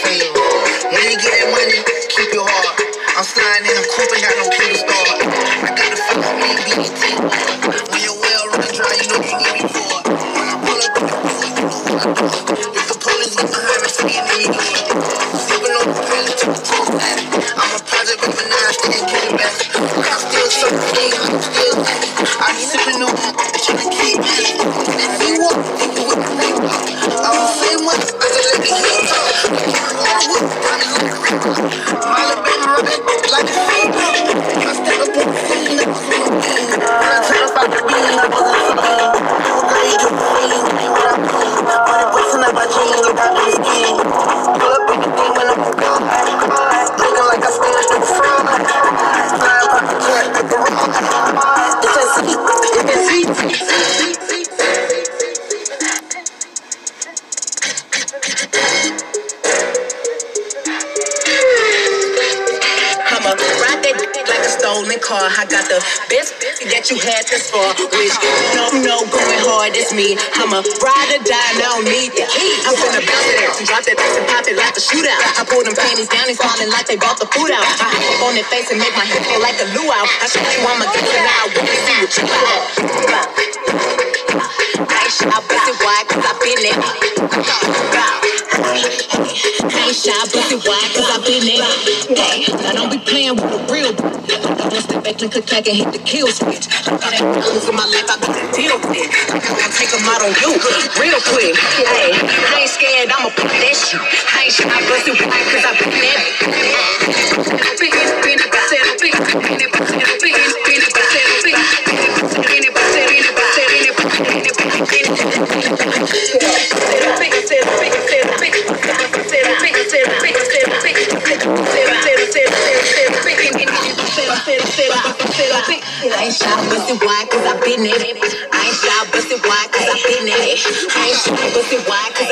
for you. When you get that money, keep your heart. I'm sliding in a coupe, ain't got no key to start. I got the fuck me and DDT. When your well run dry, you know you get me for. When I pull up in the boy, you know what I do. If the police get behind me, we know you do it. Sipping on the pillow to the cool I'm a project with Minaj, knife can't back. wood, diamond looking ripples. Smile a bit, like a stolen car. I got the best that you had this for, which don't know going hard is me. I'ma ride or die, and I don't need. I'm finna bounce it out and drop that ass and pop it like a shootout. I pull them panties down and falling like they bought the food out. I hop on their face and make my hip feel like a luau. I show you I'm a gangster now. We can see what you got. I shy, pussy wide, cause I been there. I ain't shy, pussy wide, cause I been there. Hey, now don't be playing with the real. I Don't step back and click and hit the kill switch. I got that in my life, I got to deal with it. I'm gonna take them out on you real quick. Hey, I ain't scared, I'ma put that shit. I ain't shy, pussy wide, cause I been there. I ain't shy, pussy wide, cause I been there. I ain't shy, pussy wide, cause I been there. I ain't shy, pussy wide, cause I